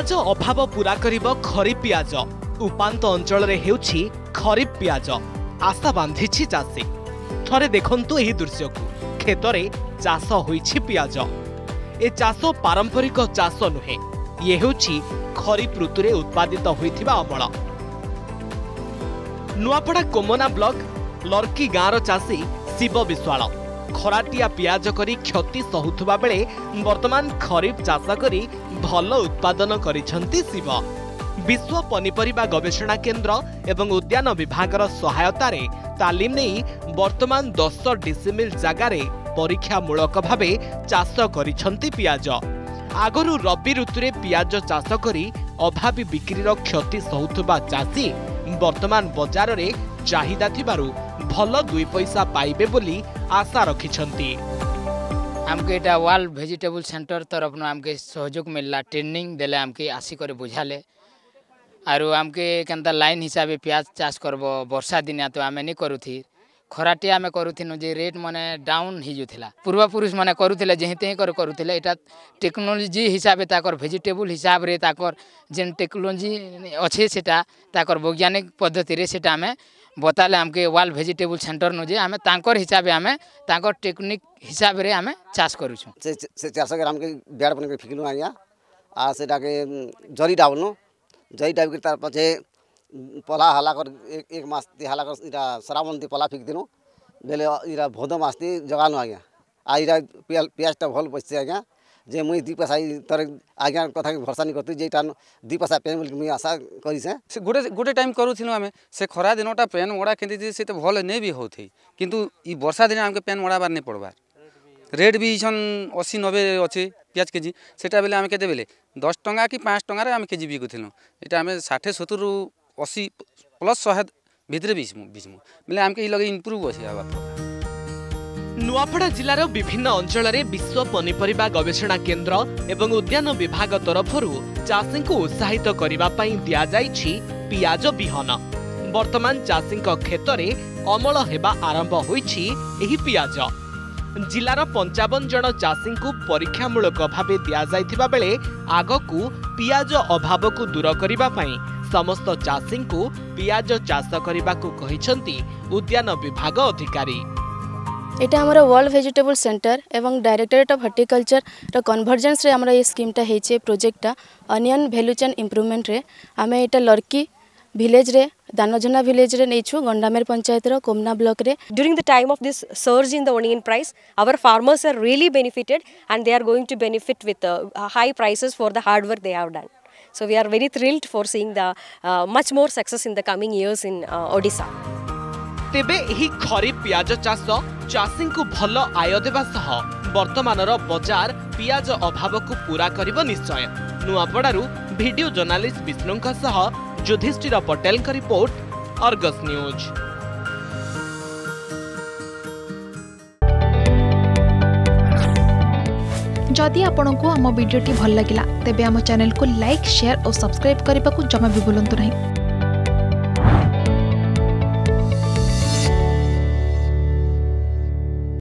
ପିଆଜ ଅଭାବ ପୂରା କରିବ ଖରିଫ ପିଆଜ ଉପାନ୍ତ ଅଞ୍ଚଳରେ ହେଉଛି ଖରିଫ ପିଆଜ ଆଶା ବାନ୍ଧିଛି ଚାଷୀ ଥରେ ଦେଖନ୍ତୁ ଏହି ଦୃଶ୍ୟକୁ କ୍ଷେତରେ ଚାଷ ହୋଇଛି ପିଆଜ ଏ ଚାଷ ପାରମ୍ପରିକ ଚାଷ ନୁହେଁ ଇଏ ହେଉଛି ଖରିଫ ଋତୁରେ ଉତ୍ପାଦିତ ହୋଇଥିବା ଅମଳ ନୂଆପଡ଼ା କୋମନା ବ୍ଲକ ଲର୍କି ଗାଁର ଚାଷୀ ଶିବ ବିଶ୍ୱାଳ ଖରାଟିଆ ପିଆଜ କରି କ୍ଷତି ସହୁଥିବା ବେଳେ ବର୍ତ୍ତମାନ ଖରିଫ ଚାଷ କରି ଭଲ ଉତ୍ପାଦନ କରିଛନ୍ତି ଶିବ ବିଶ୍ୱ ପନିପରିବା ଗବେଷଣା କେନ୍ଦ୍ର ଏବଂ ଉଦ୍ୟାନ ବିଭାଗର ସହାୟତାରେ ତାଲିମ ନେଇ ବର୍ତ୍ତମାନ ଦଶ ଡିସିମିଲ୍ ଜାଗାରେ ପରୀକ୍ଷାମୂଳକ ଭାବେ ଚାଷ କରିଛନ୍ତି ପିଆଜ ଆଗରୁ ରବି ଋତୁରେ ପିଆଜ ଚାଷ କରି ଅଭାବୀ ବିକ୍ରିର କ୍ଷତି ସହୁଥିବା ଚାଷୀ ବର୍ତ୍ତମାନ ବଜାରରେ ଚାହିଦା ଥିବାରୁ ଭଲ ଦୁଇ ପଇସା ପାଇବେ ବୋଲି आशा रखिछन्ति आमके एटा वाल भेजिटेबल सेंटर तरफ न आमके सहयोग मिलला ट्रेनिंग देले आमके आसी करे बुझाले आरु आमके केनता लाइन हिसाब प्याज चाष करबो वर्षा दिनिया तो आमे नहीं करूथी খরাটি আমি করুথিনু যে রেট মানে ডাউন হয়েযুলা পূর্বপুরুষ মানে করুলে যেহেতে করে করুলে এটা টেকনোলোজি হিসাবে তাকর ভেজিটেবল হিসাবে তাকর যে টেকনোলোজি অছে সেটা তাকর বৈজ্ঞানিক পদ্ধতিরে সেটা আমি बताले आमके वाल भेजिटेबल सेन्टर नु आम आमे तांकर हिसाबे टेक्निक हिसाब से आम चाष के हमके बेड़ बन के फिकलु आया आ जरी डावनु जरी डाव तार पछे पला हला कर एक एक मास ती हला कर इटा सरावन ती पला फिक दिनु बेले इरा भोदो मास ती जगानु आया आ इरा प्याज ता भल बचते आया ଯେ ମୁଇଁ ଦୁଇ ପଇସା ତୋର ଆଜ୍ଞା କଥା ଭରସା ନି କରୁଥିଲି ଯେଇଟା ଦୁଇ ପଇସା ପେନ୍ ବୋଲି ମୁଇଁ ଆଶା କରିଛେଁ ସେ ଗୋଟେ ଗୋଟେ ଟାଇମ୍ କରୁଥିଲୁ ଆମେ ସେ ଖରା ଦିନଟା ପେନ୍ ମଡ଼ା କେମିତି ସେ ତ ଭଲ ନେଇ ବି ହେଉଥାଇ କିନ୍ତୁ ଇ ବର୍ଷା ଦିନେ ଆମକେ ପେନ୍ ମଡ଼ାବାର ନେଇ ପଡ଼ବାର୍ ରେଟ୍ ବି ଇଛନ୍ ଅଶୀ ନବେ ଅଛେ ପିଆଜ କେଜି ସେଟା ବେଲେ ଆମେ କେତେ ବେଲେ ଦଶ ଟଙ୍କା କି ପାଞ୍ଚ ଟଙ୍କାରେ ଆମେ କେଜି ବିକୁଥିଲୁ ଏଇଟା ଆମେ ଷାଠିଏ ସତୁରୁ ଅଶୀ ପ୍ଲସ୍ ଶହେ ଭିତରେ ବିଛମୁ ବିଛମୁ ବେଲେ ଆମକେ ଇ ଲଗେ ଇମ୍ପ୍ରୁଭ୍ ଅଛେ ହେବା ନୂଆପଡ଼ା ଜିଲ୍ଲାର ବିଭିନ୍ନ ଅଞ୍ଚଳରେ ବିଶ୍ୱ ପନିପରିବା ଗବେଷଣା କେନ୍ଦ୍ର ଏବଂ ଉଦ୍ୟାନ ବିଭାଗ ତରଫରୁ ଚାଷୀଙ୍କୁ ଉତ୍ସାହିତ କରିବା ପାଇଁ ଦିଆଯାଇଛି ପିଆଜ ବିହନ ବର୍ତ୍ତମାନ ଚାଷୀଙ୍କ କ୍ଷେତରେ ଅମଳ ହେବା ଆରମ୍ଭ ହୋଇଛି ଏହି ପିଆଜ ଜିଲ୍ଲାର ପଞ୍ଚାବନ ଜଣ ଚାଷୀଙ୍କୁ ପରୀକ୍ଷାମୂଳକ ଭାବେ ଦିଆଯାଇଥିବା ବେଳେ ଆଗକୁ ପିଆଜ ଅଭାବକୁ ଦୂର କରିବା ପାଇଁ ସମସ୍ତ ଚାଷୀଙ୍କୁ ପିଆଜ ଚାଷ କରିବାକୁ କହିଛନ୍ତି ଉଦ୍ୟାନ ବିଭାଗ ଅଧିକାରୀ এটা আমারা ওয়ার্ল্ড ভেজিটেবল সেন্টার এবং ডাইরেকটরেট অফ ভার্টিকালচার র কনভারজেন্স রে আমারা এই স্কিমটা হেইছে প্রজেক্টটা অনিয়ন ভ্যালু চেইন ইমপ্রুভমেন্ট রে আমি এটা লরকি ভিলেজ রে দানোজনা ভিলেজ রে নেইছো গন্ডামের পঞ্চায়েতৰ কোমনা ব্লক রে during the time of this surge in the onion price our farmers are really benefited and they are going to benefit with high prices for the hard work they have done so we are very thrilled for seeing the much more success in the coming years in Odisha তেবে হি খরিপ পিয়াজ চাসো चाषी को भल आय दे बर्तमान बजार पिज अभाव को पूरा कर निश्चय Nuapada भिडो journalist Vishnu Yudhishthir Patel report Argus news जदि आपंक आम भिड्टे भल लगा तेब चेल को लाइक सेयार और सब्सक्राइब करने को जमा भी भूलु ना